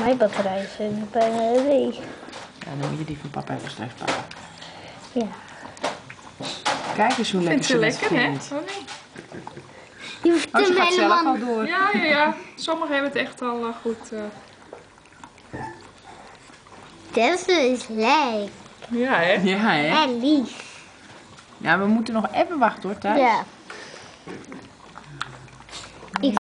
Mijn batterij is bijna leeg. Ja, dan moet je die van papa even straks pakken. Ja. Kijk eens hoe lekker Vindt ze ze lekker, hè? Oh, nee. Je hoeft Oh, al door. Ja, ja, ja. Sommigen hebben het echt al eh, goed. eh, Deze is leuk. Ja, hè? Ja, hè? En lief. Ja, we moeten nog even wachten hoor, thuis. Ja.